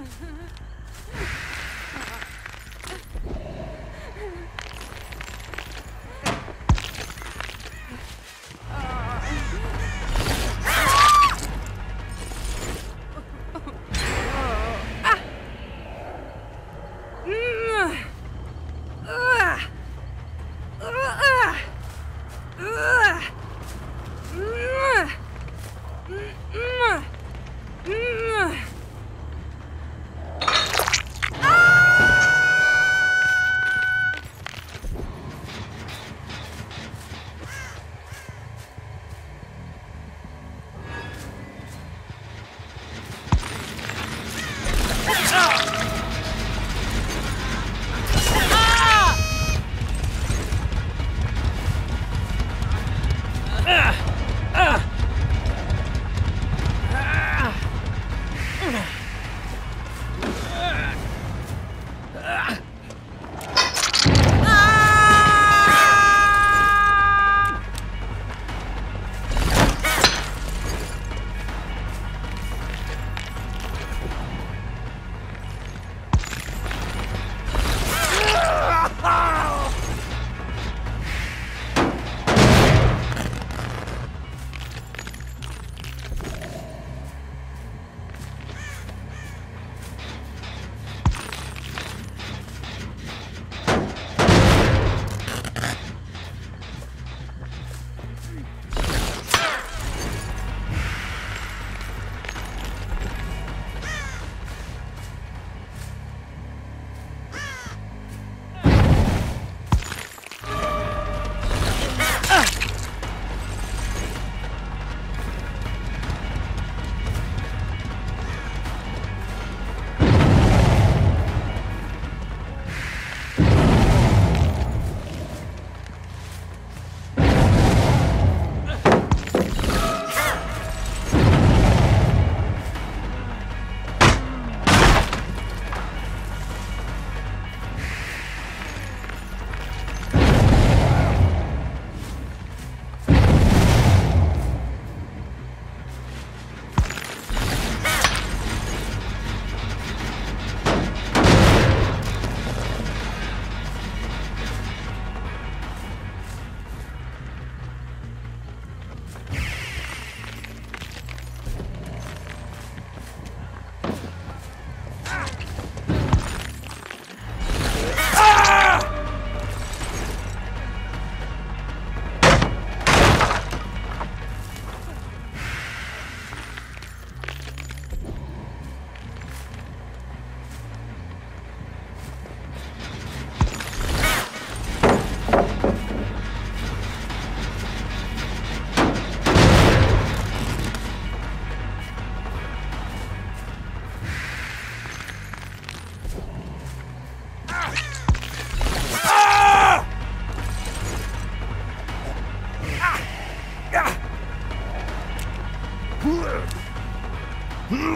Ha ha ha. Ah.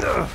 Ugh!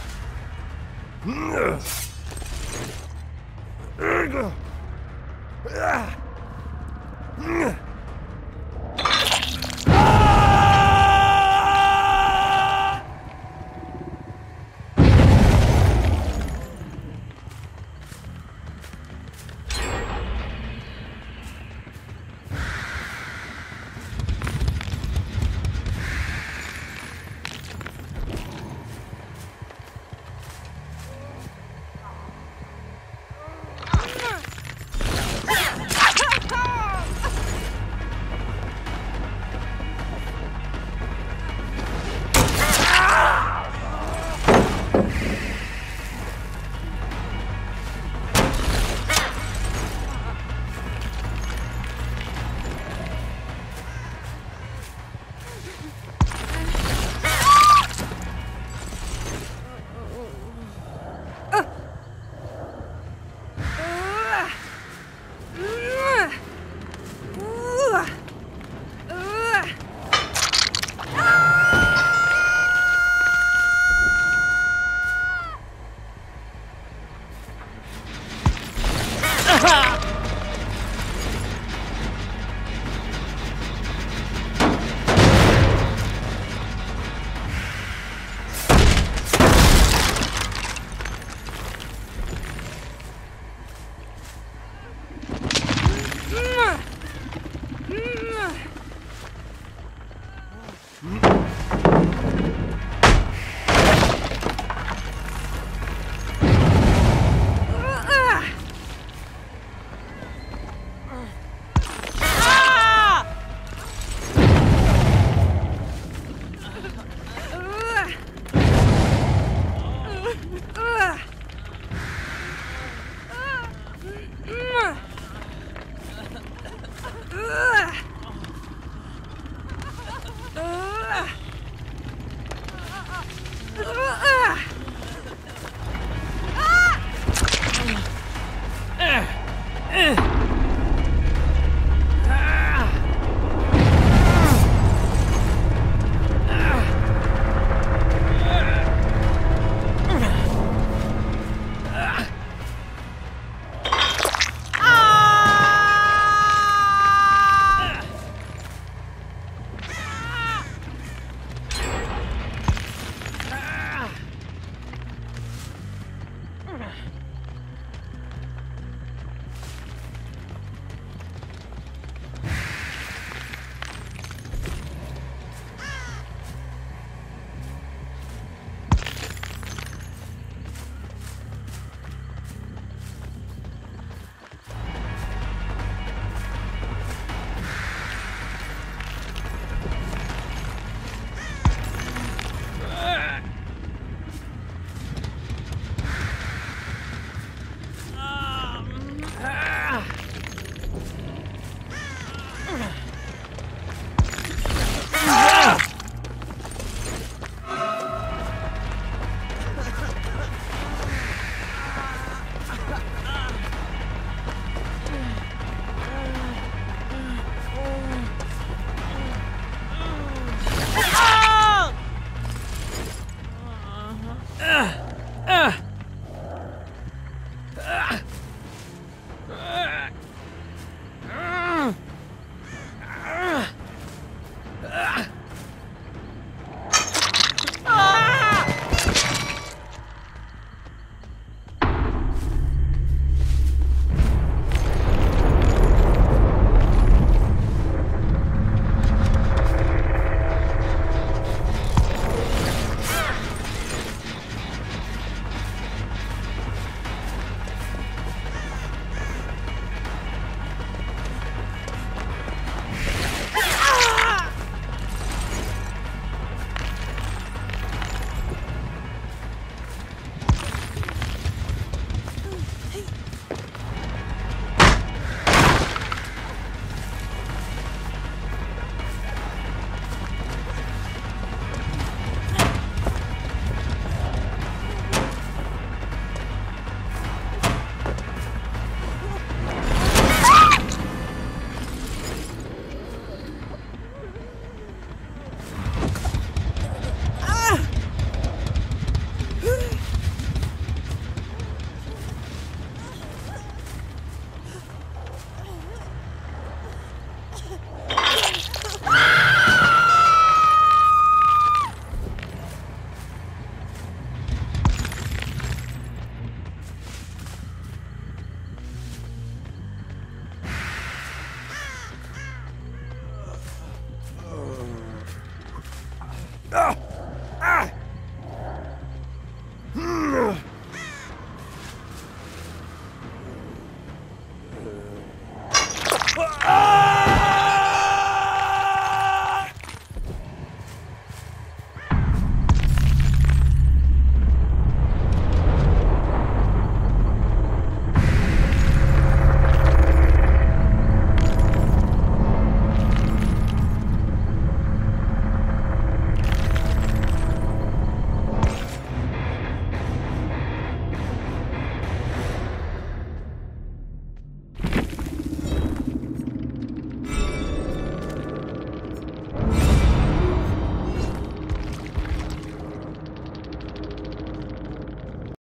Yeah. Oh!